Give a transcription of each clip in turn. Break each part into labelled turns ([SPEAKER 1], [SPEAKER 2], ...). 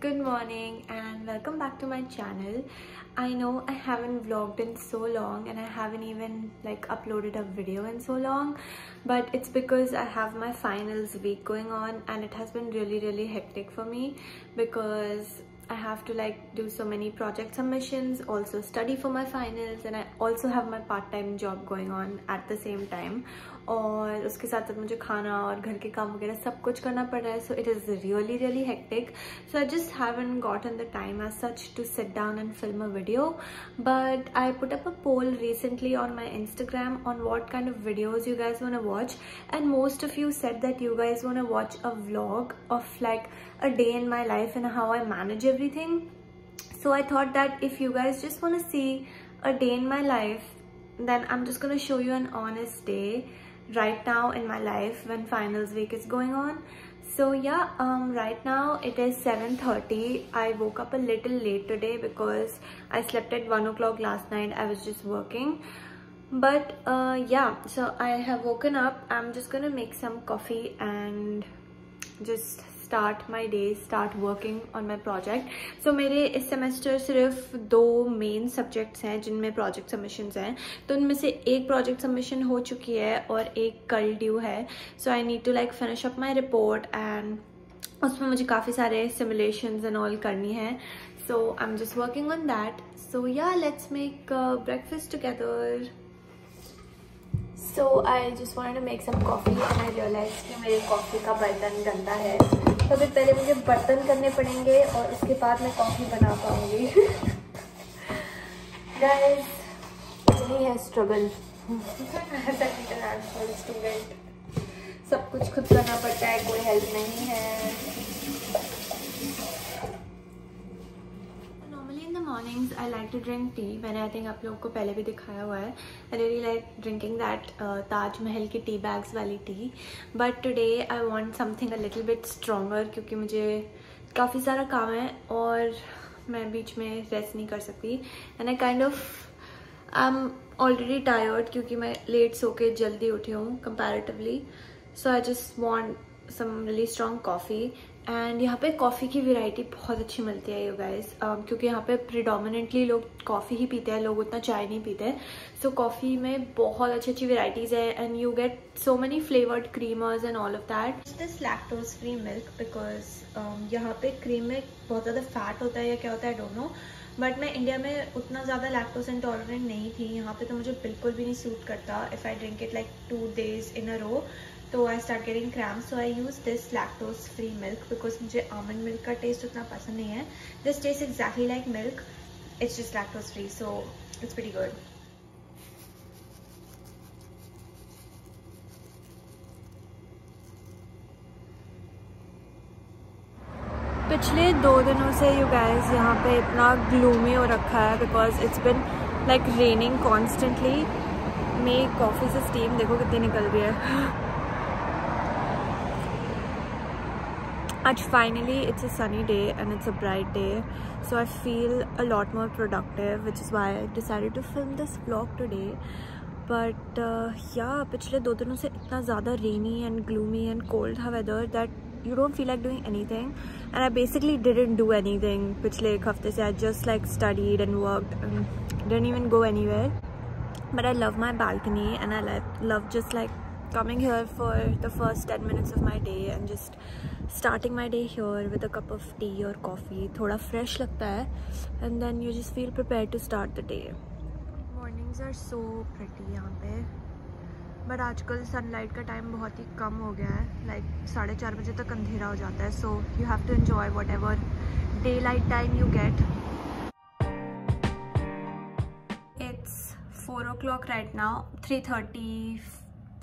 [SPEAKER 1] good morning and welcome back to my channel i know i haven't vlogged in so long and i haven't even like uploaded a video in so long but it's because i have my finals week going on and it has been really really hectic for me because I have to like do so many project submissions, also study for my finals and I also have my part-time job going on at the same time. और उसके साथ साथ मुझे खाना और घर के काम वगैरह सब कुछ करना पड़ रहा है so it is really really hectic so I just have an got in the time as such to sit down and film a video but I put up a poll recently on my Instagram on what kind of videos you guys want a watch and most of you said that you guys want a watch a vlog of like a day in my life and how I manage everything so I thought that if you guys just want a see a day in my life then i'm just going to show you an honest day. Right now in my life when finals week is going on. So yeah um right now it is 7:30. i woke up a little late today because i slept at one o'clock last night. I was just working. But uh yeah so i have woken up. I'm just gonna make some coffee and just start my day start working on my project so मेरे इस semester सिर्फ़ दो main subjects हैं जिनमें project submissions हैं। तो उनमें से एक प्रोजेक्ट सबमिशन हो चुकी है और एक कल ड्यू है। So I need to like finish up my report and उसमें मुझे काफ़ी सारे सिमुलेशन एंड ऑल करनी है। So I am just working on that so let's make breakfast together so I just want to make some coffee and I realize कि मेरे coffee का बर्तन गंदा है। फिर पहले मुझे बर्तन करने पड़ेंगे और उसके बाद मैं कॉफ़ी बना पाऊँगी। गाइस यही है स्ट्रगल स्टूडेंट सब कुछ खुद करना पड़ता है कोई हेल्प नहीं है। Mornings I like to drink tea मैंने आई थिंक आप लोगों को पहले भी दिखाया हुआ है। I really like drinking that Taj Mahal की टी बैग्स वाली tea but today I want something a little bit stronger क्योंकि मुझे काफ़ी सारा काम है और मैं बीच में रेस्ट नहीं कर सकती। And I kind of I am already tired क्योंकि मैं लेट सो के जल्दी उठी हूँ comparatively so I just want some really strong coffee and यहाँ पे कॉफ़ी की वैरायटी बहुत अच्छी मिलती है यू गाइस um, क्योंकि यहाँ पे प्रिडोमिनेटली लोग कॉफ़ी ही पीते हैं लोग उतना चाय नहीं पीते. हैं सो कॉफ़ी में बहुत अच्छी अच्छी वेराइटीज़ है and you get so many flavoured creamers and all of that this lactose free milk because यहाँ पे क्रीम में बहुत ज़्यादा फैट होता है या क्या होता है डोंट नो बट मैं इंडिया में उतना ज़्यादा लैक्टोज इंटॉलरेंट नहीं थी. यहाँ पे तो मुझे बिल्कुल भी नहीं सूट करता if I drink it like two days in a row तो I start getting cramp so I use this lactose free milk because मुझे आमंड मिल्क का टेस्ट उतना पसंद नहीं है। This taste exactly like milk it's just lactose free so it's very good पिछले दो दिनों से यू गाइस यहाँ पे इतना ग्लूमी हो रखा है because it's been like raining constantly मेरी कॉफ़ी से स्टीम देखो कितनी निकल रही है। And finally, it's a sunny day and it's a bright day. So I feel a lot more productive, which is why I decided to film this vlog today. But uh, yeah, पिछले दो दिनों से इतना ज़्यादा rainy and gloomy and cold था weather that you don't feel like doing anything. And I basically didn't do anything पिछले एक हफ्ते से. I just like studied and worked and didn't even go anywhere. But I love my balcony and I love just like coming here for the first 10 minutes of my day and just starting my day here with a cup of tea or coffee thoda fresh lagta hai and then you just feel prepared to start the day mornings are so pretty yahan pe but आजकल sunlight का time बहुत ही कम हो गया है like साढ़े चार बजे तक अंधेरा हो जाता है so you have to enjoy whatever day light time you get it's four o'clock right now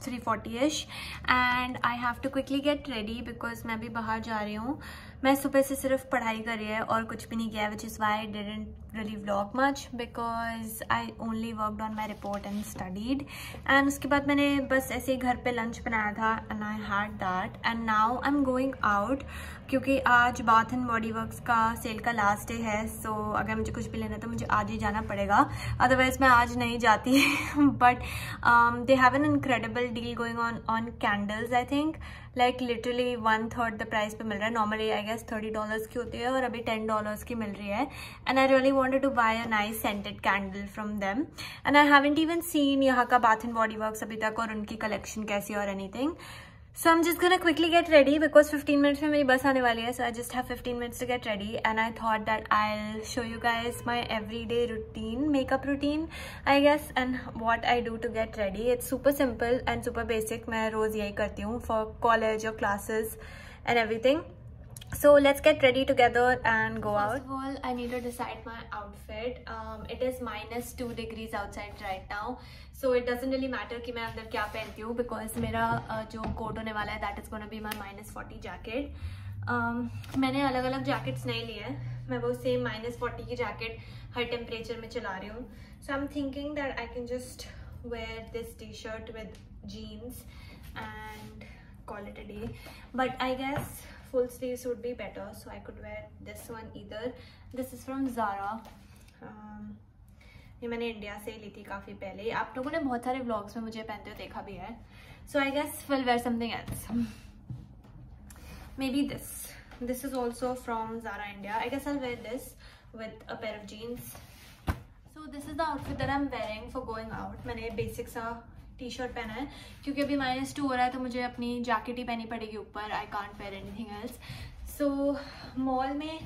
[SPEAKER 1] three forty ish and I have to quickly get ready because मैं भी बाहर जा रही हूँ। मैं सुबह से सिर्फ़ पढ़ाई कर रही है और कुछ भी नहीं किया which is why didn't really vlog much because I only worked on my report and studied. And उसके बाद मैंने बस ऐसे ही घर पे लंच बनाया था and I had that. And now I'm going out क्योंकि आज बाथ एंड बॉडी वर्क्स का सेल का लास्ट डे है सो so, अगर मुझे कुछ भी लेना तो मुझे आज ही जाना पड़ेगा। अदरवाइज़ मैं आज नहीं जाती but they have an incredible deal going on on candles I think like literally one third the price पे मिल रहा है। Normally I guess thirty dollars की होती है और अभी टेन डॉलर्स की मिल रही है। And I really wanted to buy a nice scented candle from them and I haven't even seen यहाँ का बाथ एंड बॉडी वर्क अभी तक और उनकी कलेक्शन कैसी और anything So I'm just gonna quickly get ready because 15 minutes में मेरी बस आने वाली है so I just have 15 minutes to get ready and I thought that I'll show you guys my everyday routine makeup routine I guess and what I do to get ready it's super simple and super basic मैं रोज़ यही करती हूँ for college or classes and everything so let's get ready together and go out first of all i need to decide my outfit um, it is minus two degrees outside right now so it doesn't really matter कि मैं अंदर क्या पहनती हूँ because मेरा uh, जो coat होने वाला है that is gonna be my minus forty jacket um, मैंने अलग अलग जैकेट्स नहीं लिए हैं मैं वो सेम माइनस फोर्टी की जैकेट हर टेम्परेचर में चला रही हूँ so I am thinking that I can just wear this t-shirt with jeans and call it a day but I guess full sleeves would be better so I could wear this one either this is from Zara um, ये मैंने India से ली थी काफ़ी पहले आप लोगों ने बहुत सारे व्लॉग्स में मुझे पहनते हुए देखा भी है so I guess will wear something else maybe this this is also from Zara India I guess I'll wear this with a pair of jeans so this is the outfit that I'm wearing for going out मैंने basic सा T shirt पहना है, क्योंकि अभी minus two हो रहा है तो मुझे अपनी जैकेट ही पहनी पड़ेगी ऊपर I can't wear anything else so mall में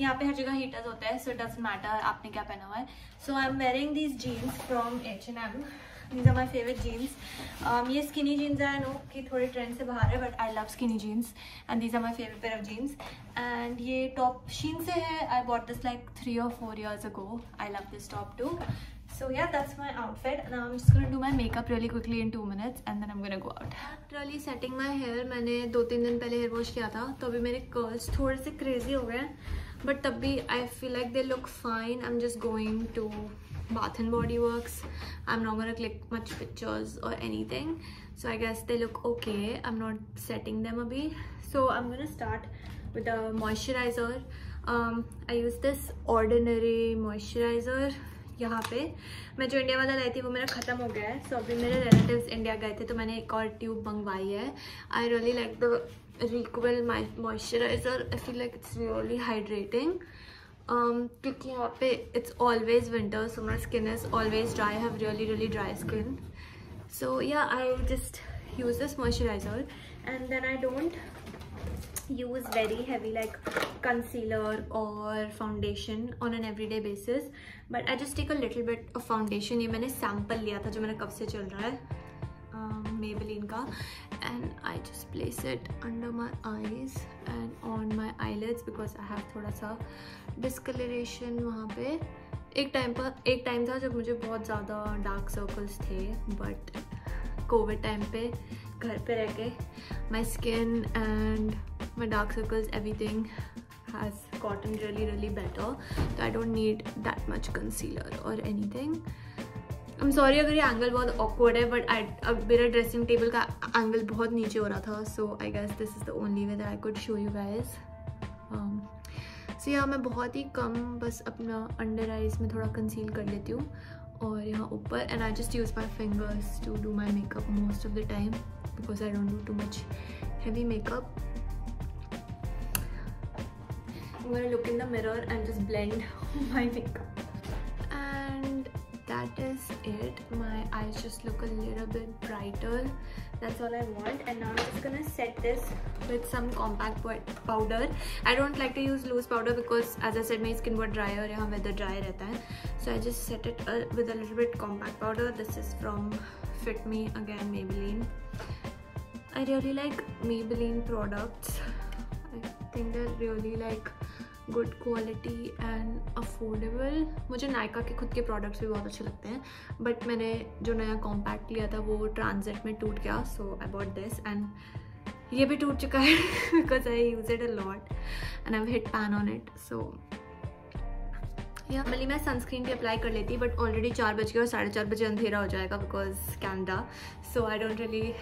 [SPEAKER 1] यहाँ पे हर जगह हीटर्स होता है सो इट डजेंट मैटर आपने क्या पहना हुआ है. So I am wearing these jeans from H N M these are my favourite jeans ये स्किनी जीन्स है नो कि थोड़े ट्रेंड से बाहर है but I love skinny jeans and these are my favourite pair of jeans and ये top शीन से है. I bought this like three और four years ago I love this top too so yeah that's my outfit now i'm just gonna do my makeup really quickly in two minutes and then i'm gonna go out really setting my hair मैंने दो तीन दिन पहले hair wash किया था तो अभी मेरे कर्ल्स थोड़े से क्रेजी हो गए बट तब भी I feel like they look fine I am just going to bath and body works i'm not gonna click much pictures or anything so i guess they look okay i'm not setting them a bit so i'm gonna start with a moisturizer um, i use this ordinary moisturizer यहाँ पे। मैं जो India वाला लाई थी वो मेरा ख़त्म हो गया है। सो अभी मेरे रिलेटिव्स इंडिया गए थे तो मैंने एक और ट्यूब मंगवाई है। I really like the Re'equil moisturiser I feel like it's really hydrating क्योंकि यहाँ पे it's always winter so my skin is always dry have really really dry skin so yeah I just use this moisturizer. And then I don't use very heavy like concealer or foundation on an everyday basis but I just take a little bit of foundation ये मैंने sample लिया था जो मेरा कब से चल रहा है um, Maybelline का and I just place it under my eyes and on my eyelids because I have थोड़ा सा discoloration वहाँ पे एक टाइम पर एक टाइम था जब मुझे बहुत ज़्यादा डार्क सर्कल्स थे बट कोविड टाइम पे घर पे रह के my skin and my dark circles everything has gotten really really better so I don't need that much concealer or anything I'm sorry अगर ये एंगल बहुत awkward है but I अब मेरा ड्रेसिंग टेबल का एंगल बहुत नीचे हो रहा था I guess this is the only way that I could show you guys um, so yeah मैं बहुत ही कम बस अपना अंडर आइज़ में थोड़ा कंसील कर लेती हूँ और यहाँ ऊपर and I just use my fingers to do my makeup most of the time because I don't do too much heavy makeup I'm gonna look in the mirror and just blend my makeup. And that is it. My eyes just look a little bit brighter. That's all I want. And now I'm just gonna set this with some compact powder. I don't like to use loose powder because as I said, my skin was dry or yeah, weather dry. So I just set it uh, with a little bit compact powder. This is from Fit Me again Maybelline. I really like Maybelline products. I think they're really like good quality and affordable मुझे नायका के खुद के products भी बहुत अच्छे लगते हैं but मैंने जो नया कॉम्पैक्ट लिया था वो ट्रांजिट में टूट गया सो आई दिस एंड ये भी टूट चुका है because I use it a lot and I hit pan on it so yeah मैं सनस्क्रीन भी अप्लाई कर लेती बट ऑलरेडी चार बज के और साढ़े चार बजे अंधेरा हो जाएगा because Canada so I don't really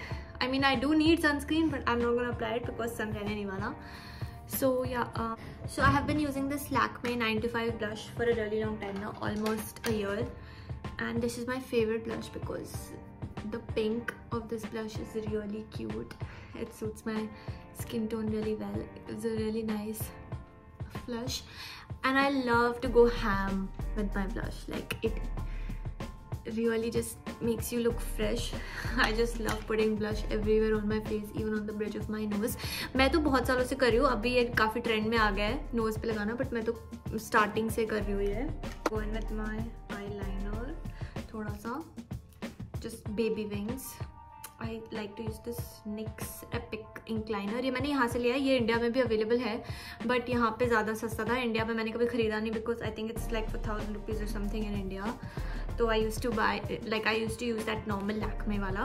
[SPEAKER 1] I mean I do need sunscreen but I am not gonna apply it because sun रहने नहीं वाला। So yeah uh, so i have been using this lakme 95 blush for a really long time now almost a year. And this is my favorite blush because the pink of this blush is really cute. It suits my skin tone really well. It's a really nice blush and I love to go ham with my blush. Like it really just makes you look fresh. I just love putting blush everywhere on my face, even on the bridge of my nose. मैं तो बहुत सालों से कर रही हूँ, अभी ये काफ़ी ट्रेंड में आ गया है नोज़ पे लगाना बट मैं तो स्टार्टिंग से कर रही हूँ ये। गोइन विथ माई आई थोड़ा सा just baby wings I like to use this Nyx Epic ink liner ये मैंने यहाँ से लिया है, ये इंडिया में भी अवेलेबल है बट यहाँ पे ज़्यादा सस्ता था। इंडिया में मैंने कभी ख़रीदा नहीं because I think it's like four thousand rupees और समथिंग इन इंडिया तो I used to buy like I used to use that normal Lakme वाला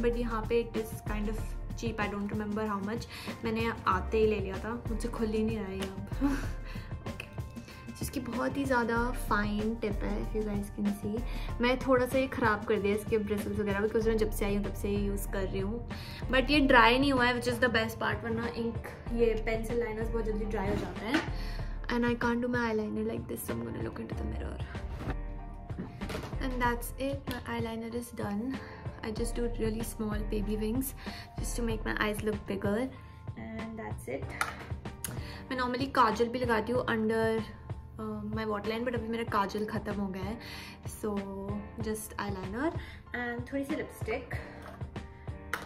[SPEAKER 1] बट यहाँ पे it is kind of cheap I don't remember how much मैंने आते ही ले लिया था, मुझसे खुल ही नहीं रहा है अब। जिसकी बहुत ही ज़्यादा फाइन टिप है यू गाइस कैन सी मैं थोड़ा सा ये ख़राब कर दिया इसके ब्रिसल्स वगैरह बिकॉज़ मैं जब से आई हूँ, तब से ये यूज़ कर रही हूँ। बट ये ड्राई नहीं हुआ है which is the best part वरना इंक ये पेंसिल लाइनर्स बहुत जल्दी ड्राई हो जाते हैं। And I can't do my eye liner like this look into the mirror. and that's it my eyeliner is done I just do really small baby wings just to make my eyes look bigger and that's it मैं normally काजल भी लगाती हूँ under my waterline but अभी मेरा काजल ख़त्म हो गया है so just eyeliner and थोड़ी सी lipstick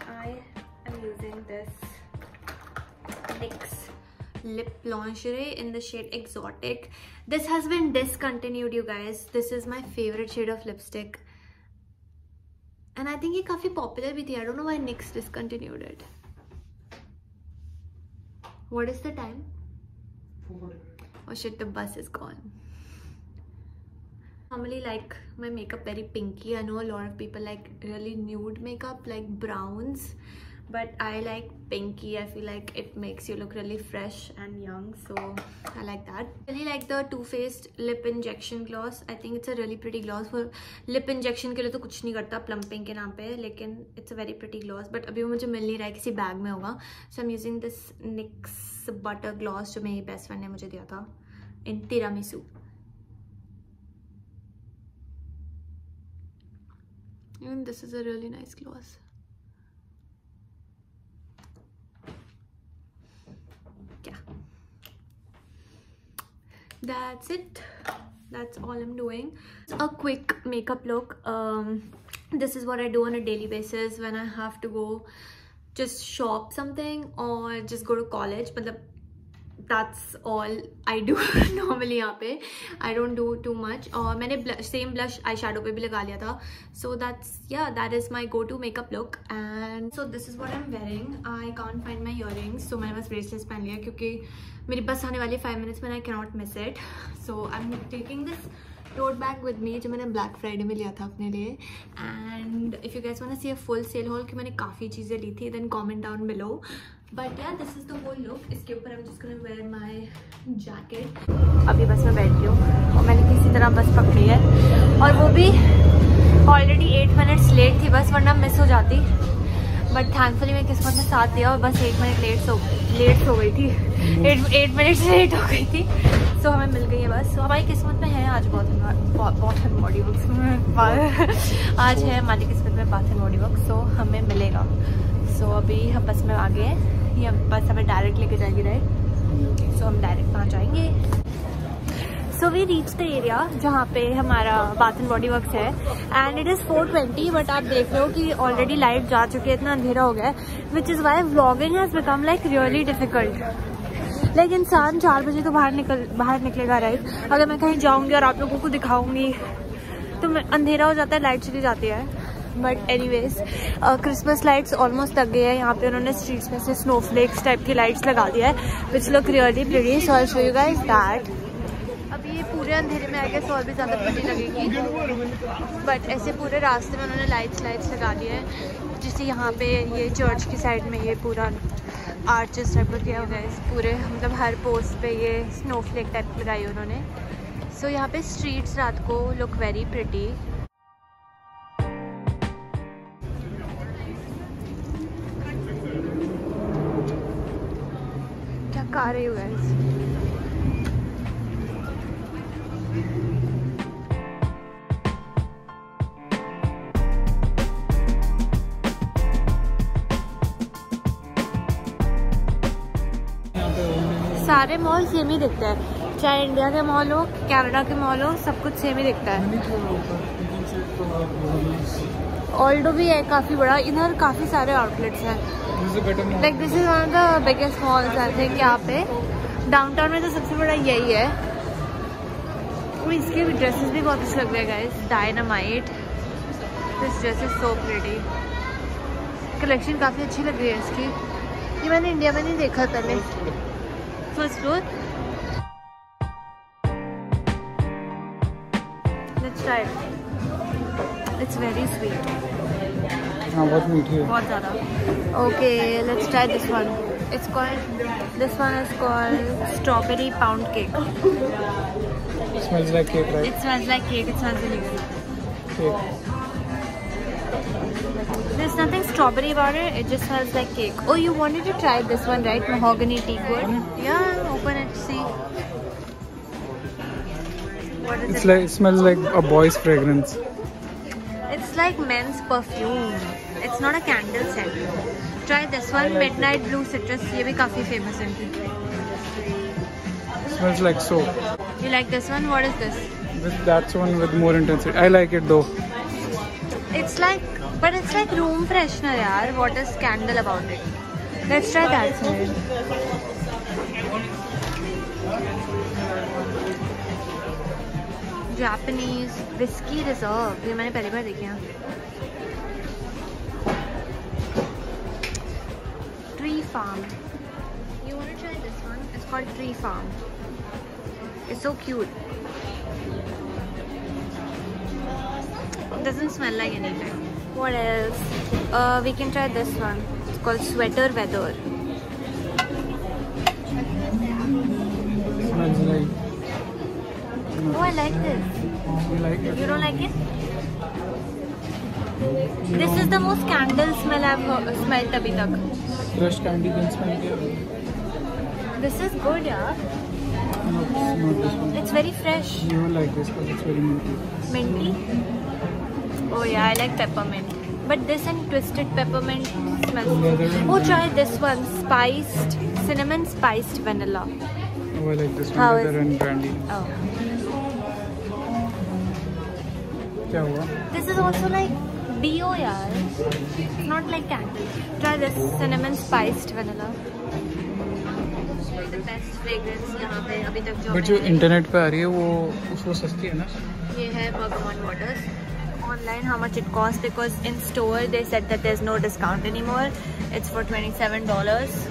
[SPEAKER 1] I am using this NYX lip lingerie in the shade exotic. This has been discontinued you guys. This is my favorite shade of lipstick. And i think ye काफी popular with you i don't know why nyx discontinued it. What is the time? Oh shit the bus is gone. Normally like my makeup very pinky. I know a lot of people like really nude makeup like browns. But I like pinky I feel like it makes you look really fresh and young so I like that really like the Too Faced lip injection gloss I think it's a really pretty gloss for lip injection के लिए तो कुछ नहीं करता plumping के नाम पे लेकिन it's a very pretty gloss but अभी वो मुझे मिल नहीं रहा है किसी बैग में होगा so I'm using this NYX butter gloss जो मेरी बेस्ट फ्रेंड ने मुझे दिया था in tiramisu and this is a really nice gloss that's it. That's all i'm doing. A quick makeup look. Um this is what i do on a daily basis when i have to go just shop something or just go to college. But that's all I do normally यहाँ पे. I don't do too much और मैंने same blush eye shadow पर भी लगा लिया था. So that's yeah that is my go to makeup look and so this is what I am wearing I can't find my earrings so मैंने बस bracelets पहन लिया क्योंकि मेरी बस आने वाली फाइव मिनट्स में I cannot miss it so I am taking this tote bag with me जो मैंने ब्लैक फ्राइडे में लिया था अपने लिए. एंड इफ़ यू गैस मैंने see a full sale haul कि मैंने काफ़ी चीज़ें ली थी then comment down below but yeah this is the whole look इसके ऊपर हम जिसको वेयर माई जैकेट अभी बस में बैठ रही हूँ और मैंने किसी तरह बस पकड़ी है। और वो भी ऑलरेडी एट मिनट्स लेट थी बस वरना मिस हो जाती। बट थैंकफुली मैं किस्मत में साथ दिया और बस एक मिनट लेट सो लेट हो गई थी। एट एट मिनट्स लेट हो गई थी। सो so, हमें मिल गई है बस। So, हमारी किस्मत में है आज बहुत बहुत बॉडी वर्क आज है हमारी किस्मत में bath and body work so हमें मिलेगा। सो so, अभी हम बस में आ गए हैं ये बस हमें डायरेक्ट लेके जाएगी राइट सो हम डायरेक्ट वहाँ जाएँगे। So we reach the area जहाँ पे हमारा बाथ एंड बॉडी वर्क है। एंड इट इज़ 420 बट आप देख रहे हो कि ऑलरेडी लाइट जा चुकी है, इतना अंधेरा हो गया है which is why vlogging has become like really difficult like इंसान चार बजे तो बाहर निकल, बाहर निकलेगा राइट अगर मैं कहीं जाऊँगी और आप लोगों को दिखाऊँगी तो अंधेरा हो जाता है लाइट चली जाती है। But anyways Christmas lights almost लग गए हैं। यहाँ पे उन्होंने स्ट्रीट्स में से स्नोफ्लेक्स टाइप की लाइट्स लगा दिया है which look really pretty so show you guys that अभी ये पूरे अंधेरे में आएगा तो और भी ज़्यादा प्रिटी लगेगी। बट ऐसे पूरे रास्ते में उन्होंने लाइट्स लाइट्स लगा दिए हैं। जैसे यहाँ पे ये चर्च की साइड में ये पूरा आर्चेस टाइप का किया हुआ है। पूरे मतलब हर पोस्ट पे ये स्नोफ्लेक टाइप लगाई उन्होंने। सो so, यहाँ पे स्ट्रीट्स रात को लुक वेरी प्रिटी खा रही हूँ सारे मॉल सेम ही दिखते हैं. चाहे इंडिया के मॉल हो कनाडा के मॉल हो, सब कुछ सेम ही दिखता है. ऑल्डो भी है काफ़ी बड़ा। इधर काफ़ी सारे आउटलेट्स हैं। Like this is one of the biggest malls I think यहाँ पे। डाउनटाउन में तो सबसे बड़ा यही है। और इसके भी ड्रेसेस भी बहुत अच्छे लग रहे हैं guys Dynamite this dress is so pretty collection काफ़ी अच्छी लग रही है इसकी। ये मैंने इंडिया में नहीं देखा पहले first floor it's very sweet
[SPEAKER 2] हाँ बहुत मीठी है
[SPEAKER 1] बहुत ज़्यादा okay let's try this one it's called this one is called strawberry pound cake
[SPEAKER 2] smells like cake right
[SPEAKER 1] It smells like cake. It smells really good.
[SPEAKER 2] cake
[SPEAKER 1] There's nothing strawberry about it. It just smells like cake. Oh, you wanted to try this one, right? Mahogany tea wood. Yeah, open it. See. What is
[SPEAKER 2] it's
[SPEAKER 1] it?
[SPEAKER 2] like it smells like a boy's fragrance
[SPEAKER 1] It's like men's perfume. It's not a candle scent. Try this one, Midnight Blue Citrus. ये भी काफ़ी famous है
[SPEAKER 2] smells like soap
[SPEAKER 1] You like this one? What is this?
[SPEAKER 2] with that's one with more intensity I like it though
[SPEAKER 1] It's like, but it's like room freshener, yaar. What is candle about it? Let's try that side. Japanese whiskey reserve. ये मैंने पहली बार देखी है. Tree Farm. You want to try this one? It's called Tree Farm. It's so cute. It doesn't smell like anything. What else? Uh, we can try this one. It's called Sweater Weather.
[SPEAKER 2] smells like
[SPEAKER 1] Oh, I like this.
[SPEAKER 2] you like it
[SPEAKER 1] You don't like it? This is the most candle smell I've heard, smelled abhi tak.
[SPEAKER 2] Fresh candy can smell here.
[SPEAKER 1] This is good, yeah.
[SPEAKER 2] No, it's not this one.
[SPEAKER 1] It's very fresh.
[SPEAKER 2] You don't like this because it's very minty.
[SPEAKER 1] Minty? Oh yeah, I like peppermint. But this and twisted peppermint smells.
[SPEAKER 2] Oh, oh, good.
[SPEAKER 1] Oh, try this one. Spiced, cinnamon spiced vanilla.
[SPEAKER 2] Oh, I like this one.
[SPEAKER 1] better
[SPEAKER 2] than brandy.
[SPEAKER 1] Oh. This is also like deo यार। Not like candle try this cinnamon spiced vanilla but जो
[SPEAKER 2] internet पे आ रही है वो उसको सस्ती है ना?
[SPEAKER 1] ये है भगवान waters online how much it cost because in store they said that there is no discount anymore it's for 27 dollars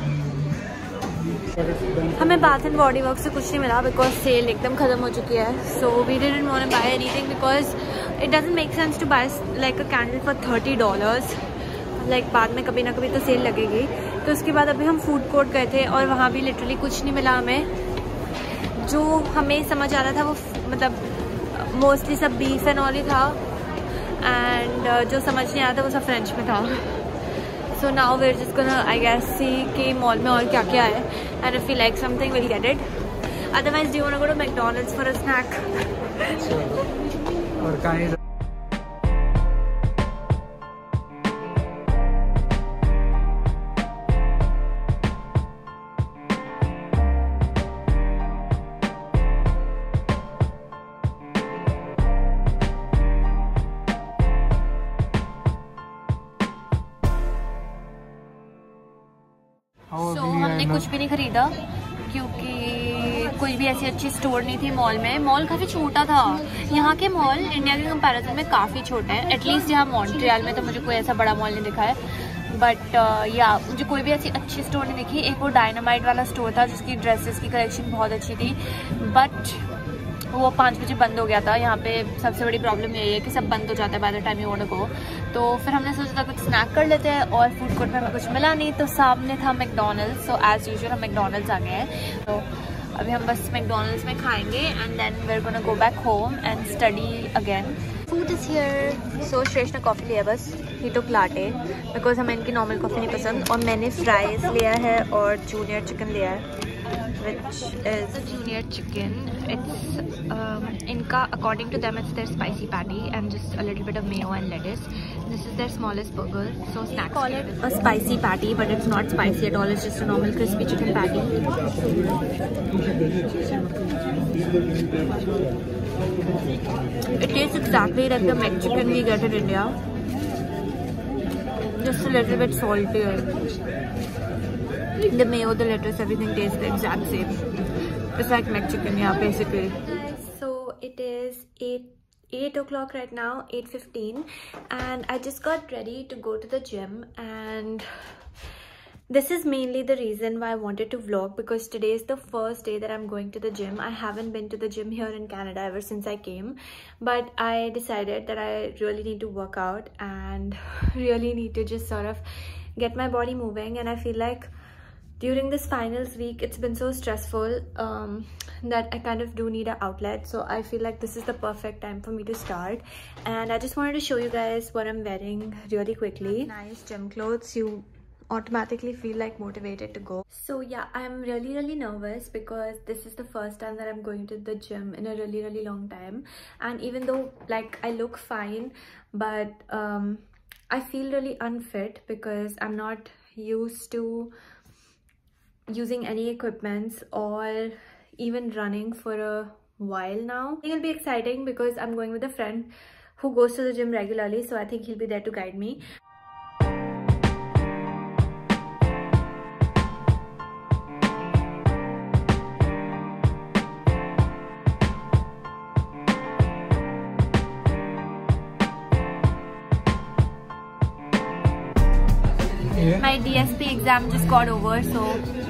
[SPEAKER 1] हमें बाथ एंड बॉडी वर्क से कुछ नहीं मिला बिकॉज़ सेल एकदम खत्म हो चुकी है। So we didn't want to buy anything because it doesn't make sense to buy like a candle for thirty dollars like बाद में कभी ना कभी तो सेल लगेगी। तो उसके बाद अभी हम फ़ूड कोर्ट गए थे और वहाँ भी लिटरली कुछ नहीं मिला हमें। जो हमें समझ आ रहा था वो मतलब मोस्टली सब बीफ एंड ऑल ही था। एंड जो समझ नहीं आ रहा था वो सब फ्रेंच में था। So now we're gonna I guess see कि मॉल में और क्या क्या है। And if you like something will get it otherwise do want go to McDonald's for a snack
[SPEAKER 2] और कहीं
[SPEAKER 1] सो हमने कुछ भी नहीं खरीदा। क्योंकि कोई भी ऐसी अच्छी स्टोर नहीं थी मॉल में। मॉल काफ़ी छोटा था। यहाँ के मॉल इंडिया के कंपैरिजन में काफ़ी छोटे हैं। एटलीस्ट यहाँ मॉन्ट्रियल में तो मुझे कोई ऐसा बड़ा मॉल नहीं दिखा है। बट या मुझे कोई भी ऐसी अच्छी स्टोर नहीं दिखी। एक वो डायनामाइट वाला स्टोर था जिसकी ड्रेसेस की कलेक्शन बहुत अच्छी थी। बट वो पाँच बजे बंद हो गया था। यहाँ पे सबसे बड़ी प्रॉब्लम यही है कि सब बंद हो जाता है by the time you want go तो फिर हमने सोचा था कुछ स्नैक कर लेते हैं और फ़ूड कोर्ट में हमें कुछ मिला नहीं तो सामने था मैकडोनल्ड्स सो एज यूजल हम मैकडोनल्ड्स आ गए हैं। तो अभी हम बस मैकडोनल्ड्स में खाएँगे and then we're gonna go back home and study again food is here so Shreshth ने कॉफ़ी लिया बस। ही टुक लाटे बिकॉज़ हमें इनकी नॉर्मल कॉफ़ी नहीं पसंद। और मैंने फ्राइज लिया है और जूनियर चिकन लिया है। Which is a junior chicken. It's um, inka according to them it's their spicy patty and just a little bit of mayo and lettuce. This is their smallest burger. So snack. Call it a spicy patty, but it's not spicy at all. It's just a normal crispy chicken patty. It tastes exactly like the Mexican we get in India. Just a little bit saltier. The mayo, the lettuce, everything tastes the exact same. It's like Mexican, yeah, basically. So it is 8 8 o'clock right now 8:15, and i just got ready to go to the gym and this is mainly the reason why i wanted to vlog because today is the first day that i'm going to the gym i haven't been to the gym here in canada ever since i came but i decided that i really need to work out and really need to just sort of get my body moving and i feel like during this finals week it's been so stressful um, that i kind of do need an outlet. So i feel like this is the perfect time for me to start. And i just wanted to show you guys what i'm wearing really quickly. Nice gym clothes. You automatically feel like motivated to go. So yeah i'm really really nervous because this is the first time that i'm going to the gym in a really really long time. And even though like i look fine but um i feel really unfit because i'm not used to using any equipments or even running for a while now. It'll be exciting because I'm going with a friend who goes to the gym regularly so I think he'll be there to guide me.
[SPEAKER 2] Yeah.
[SPEAKER 1] My DSP exam just got over so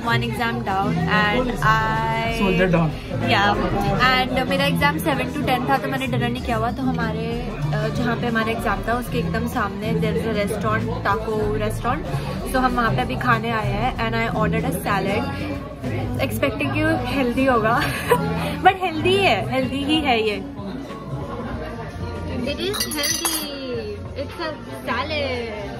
[SPEAKER 1] one exam down and I
[SPEAKER 2] Soldier down.
[SPEAKER 1] yeah. And मेरा exam seven to ten था तो मैंने dinner नहीं किया हुआ तो हमारे जहाँ पे हमारा एग्ज़ाम था उसके एकदम सामने there is a restaurant taco restaurant so हम वहाँ पे अभी खाने आए हैं and I ordered a salad expecting कि हेल्दी होगा बट हेल्दी है हेल्दी ही है ये. It is healthy it's a salad